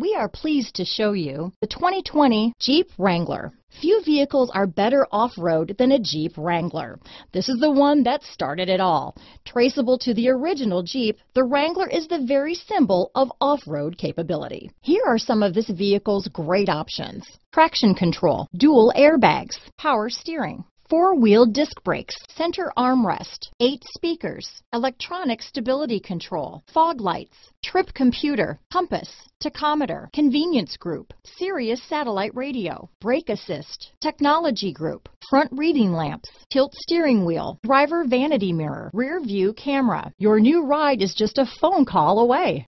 We are pleased to show you the 2020 Jeep Wrangler. Few vehicles are better off-road than a Jeep Wrangler. This is the one that started it all. Traceable to the original Jeep, the Wrangler is the very symbol of off-road capability. Here are some of this vehicle's great options. Traction control, dual airbags, power steering, four-wheel disc brakes, center armrest, eight speakers, electronic stability control, fog lights, trip computer, compass, tachometer, convenience group, Sirius satellite radio, brake assist, technology group, front reading lamps, tilt steering wheel, driver vanity mirror, rear view camera. Your new ride is just a phone call away.